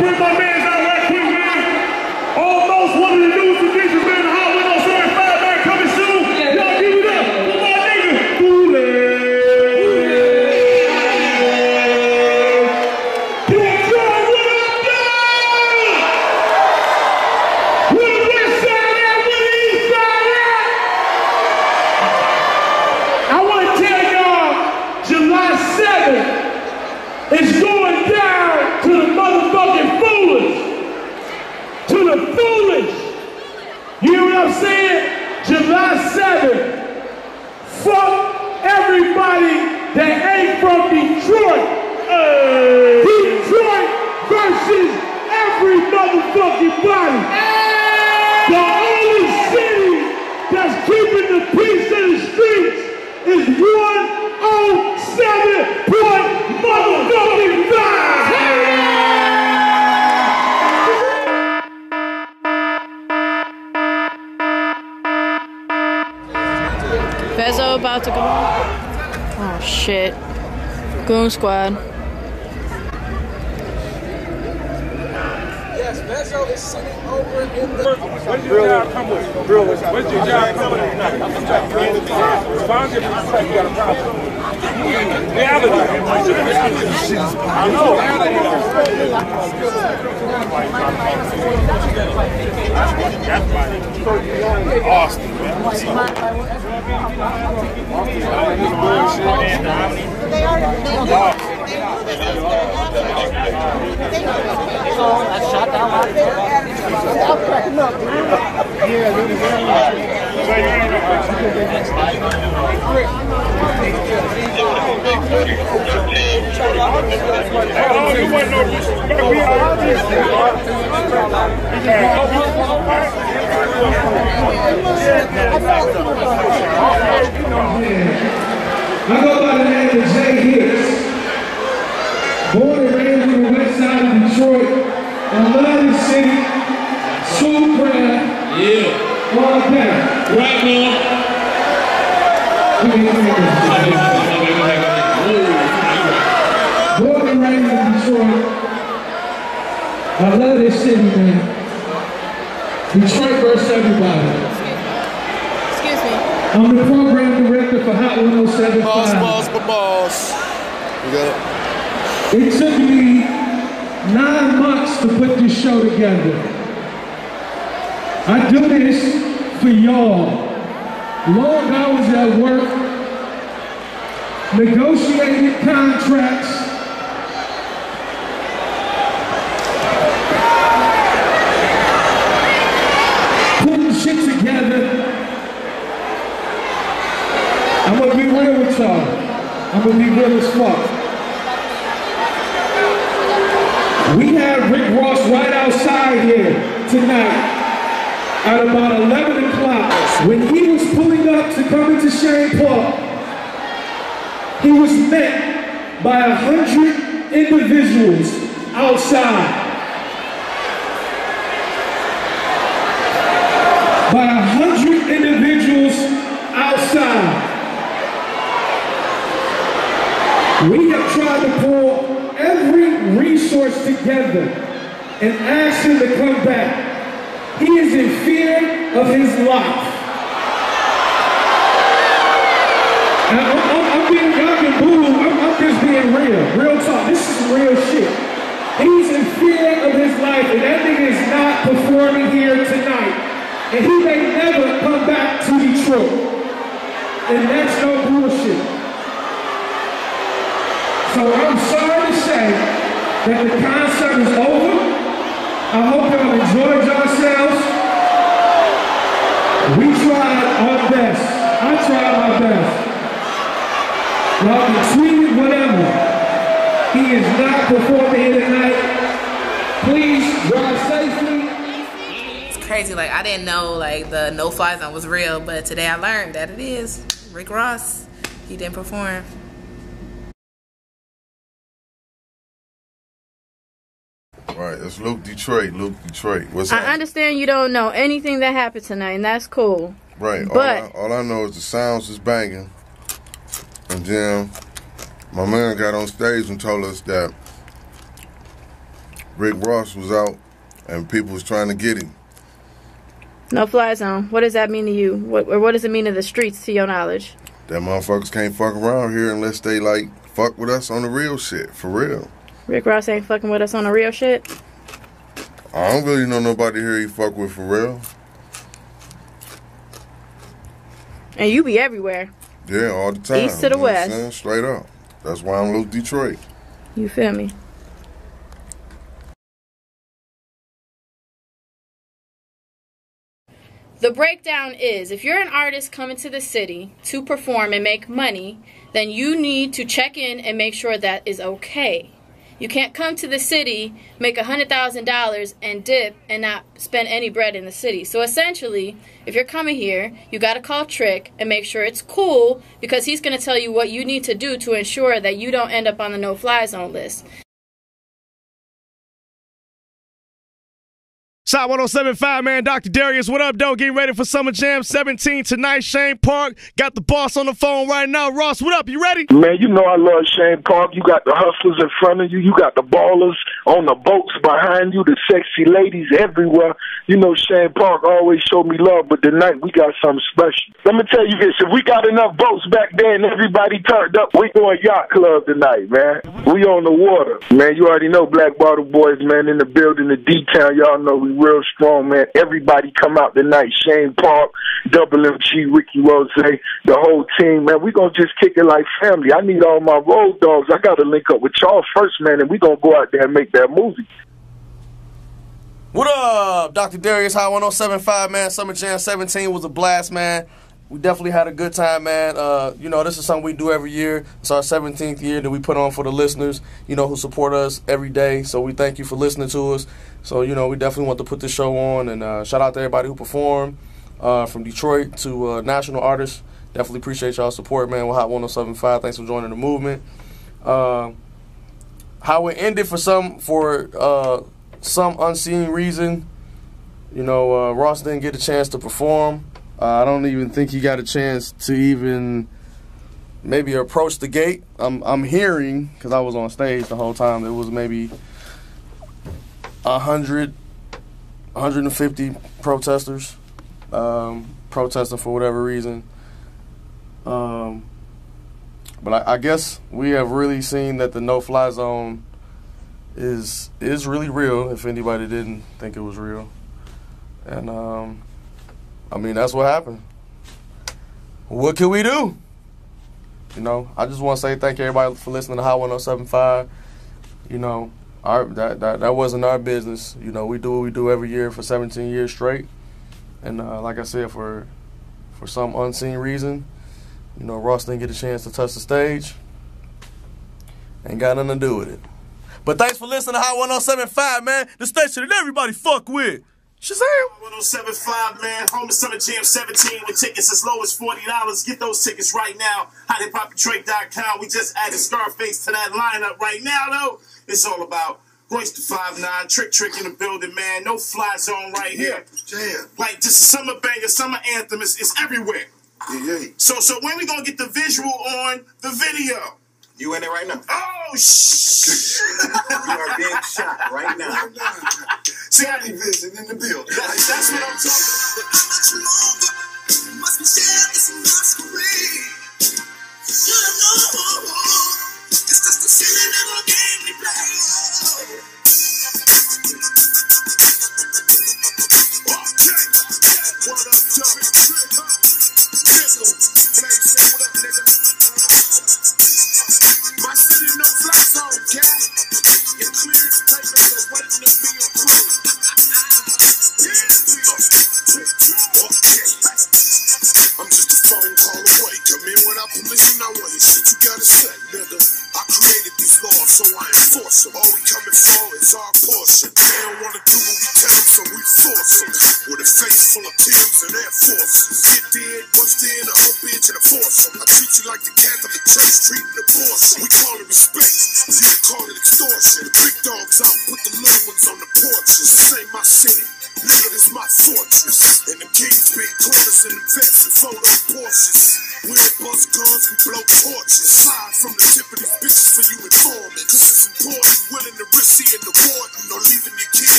gonna bring my motherfucking body. The only city that's keeping the peace in the streets is 107 point motherfucking five. Vezzo about to go. Oh shit. Goon Squad. Is sitting over in the. Where's your job come with? Real Where's your job come with? Find your you got a problem. Reality. I know. Austin, man. Oh, you want no disrespect. We are I go by the name of Jay Hicks. Born and raised on the west side of Detroit. I love this city. So proud. Yeah. All that. Right, man. Look at this. Born and raised in Detroit. I love this city, man. Detroit versus everybody. Excuse me. I'm the program director for Hot 1075. Balls, balls, but balls. You got it? It took me nine months to put this show together. I do this for y'all. Long hours at work, negotiated contracts, putting shit together. I'm gonna be real with y'all. I'm gonna be real and smart. We had Rick Ross right outside here tonight at about 11 o'clock. When he was pulling up to come into Chene Park, he was met by a hundred individuals outside. By a hundred individuals outside. We have tried to pull every resource together and ask him to come back. He is in fear of his life. And I'm, I'm, I'm being, y'all boo, I'm, I'm just being real. Real talk. This is real shit. He's in fear of his life, and that nigga is not performing here tonight. And he may never come back to Detroit. And that's no bullshit. So I'm sorry to say that the concert is over. I hope y'all enjoyed yourselves. We tried our best. I tried my best. Y'all can tweet it, whatever. He is not performing here tonight. Please drive safely. It's crazy. Like I didn't know like the no fly zone was real, but today I learned that it is. Rick Ross, he didn't perform. Right, it's Luke Detroit. Luke Detroit. What's up? I understand you don't know anything that happened tonight, and that's cool. Right. All, But- I, all I know is the sounds is banging. And then my man got on stage and told us that Rick Ross was out, and people was trying to get him. No fly zone. What does that mean to you? What or what does it mean to the streets, to your knowledge? That motherfuckers can't fuck around here unless they like fuck with us on the real shit, for real. Rick Ross ain't fucking with us on the real shit. I don't really know nobody here he fuck with for real. And you be everywhere. Yeah, all the time. East to the you know what I'm west. Straight up. That's why I'm Luke Detroit. You feel me? The breakdown is if you're an artist coming to the city to perform and make money, then you need to check in and make sure that is okay. You can't come to the city, make $100,000 and dip and not spend any bread in the city. So essentially, if you're coming here, you got to call Trick and make sure it's cool because he's going to tell you what you need to do to ensure that you don't end up on the no fly zone list. Side 1075, man. Dr. Darius, what up, though? Getting ready for Summer Jam 17 tonight. Chene Park got the boss on the phone right now. Ross, what up? You ready? Man, you know I love Chene Park. You got the hustlers in front of you. You got the ballers on the boats behind you, the sexy ladies everywhere. You know Chene Park always showed me love, but tonight we got something special. Let me tell you this. If we got enough boats back there and everybody turned up, we going yacht club tonight, man. We on the water. Man, you already know Black Bottle Boys, man, in the building, the D-Town. Y'all know we real strong, man. Everybody come out tonight. Chene Park, Double MG, Ricky Rose, the whole team, man. We're gonna just kick it like family. I need all my road dogs. I gotta link up with y'all first, man, and we're gonna go out there and make that movie. What up, Dr. Darius High 1075, man. Summer Jam 17 was a blast, man. We definitely had a good time, man. Uh, you know, this is something we do every year. It's our 17th year that we put on for the listeners, you know, who support us every day. So we thank you for listening to us. So, you know, we definitely want to put this show on. And uh, shout out to everybody who performed, uh, from Detroit to uh, national artists. Definitely appreciate y'all support, man, with Hot 1075. Thanks for joining the movement. Uh, how it ended for some, for uh, some unseen reason, you know, uh, Ross didn't get a chance to perform. I don't even think he got a chance to even maybe approach the gate. I'm I'm hearing because I was on stage the whole time. It was maybe 100, 150 protesters um, protesting for whatever reason. Um, but I, I guess we have really seen that the no-fly zone is is really real. If anybody didn't think it was real, and um, I mean that's what happened. What can we do? You know, I just want to say thank you everybody for listening to Hot 1075. You know, our that, that that wasn't our business. You know, we do what we do every year for 17 years straight, and uh, like I said, for for some unseen reason, you know, Ross didn't get a chance to touch the stage. Ain't got nothing to do with it. But thanks for listening to Hot 1075, man. The station that everybody fuck with. Shazam! 1075, man. Home to Summer Jam 17 with tickets as low as $40. Get those tickets right now. HotHipHopDetroit.com. We just added Scarface to that lineup right now, though. It's all about Royce the five nine, Trick Trick in the building, man. No fly zone right here. Jam. Like, just a summer banger, summer anthem. It's, it's everywhere. Yeah, yeah. So, so when we gonna get the visual on the video? You in it right now. Oh, shh. You are being shot right now. See, I, Vision in the building. that, that's what I'm talking Treating abortion. We call it respect,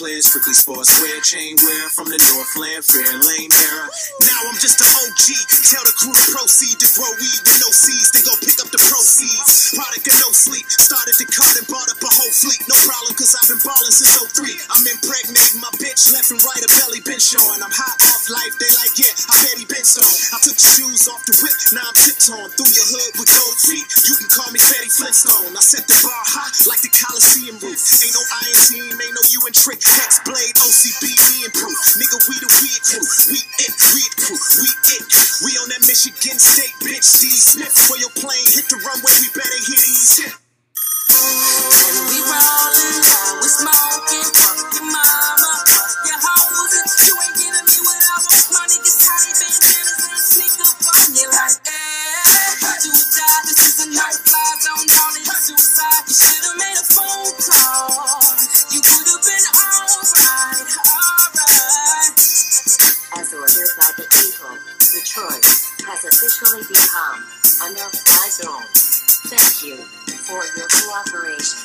strictly sportswear, chain wear from the Northland, fair lane era. Now I'm just an OG. Tell the crew to proceed to grow weed with no seeds. They go pick up the proceeds. Product of no sleep. Started the cart and bought up a whole fleet. No problem, cause I've been ballin' since 03. I'm impregnating my bitch left and right, a belly been showing. I'm hot off life. They like, yeah, I bet he been so. I took the shoes off the whip, now I'm tiptoeing through your hood with gold feet. You can call me Betty Flintstone. I set the bar high like the Coliseum roof. Ain't no iron team, ain't no you and trick. Hex blade, OCB, and proof. Nigga, we the weird crew. We it, we crew. We it. We on that Michigan State, bitch. Steve Smith. For your plane, hit the runway, we better hit these hit. And we rollin' choice has officially become a Nerf Zone. Thank you for your cooperation.